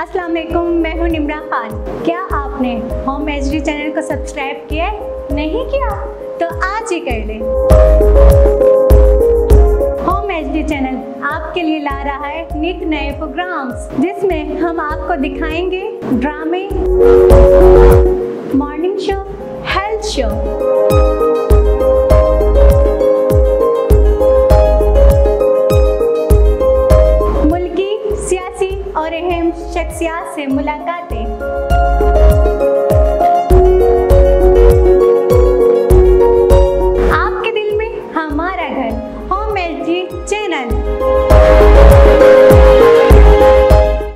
अस्सलाम वालेकुम मैं हूँ निमरा खान। क्या आपने होम एच चैनल को सब्सक्राइब किया है? नहीं किया? तो आज ही कर लें। होम एच चैनल आपके लिए ला रहा है नित नए प्रोग्राम्स जिसमें हम आपको दिखाएँगे ड्रामे मॉर्निंग शो हेल्थ शो और अहम शख्सियात से मुलाकातें। आपके दिल में हमारा घर होम एल चैनल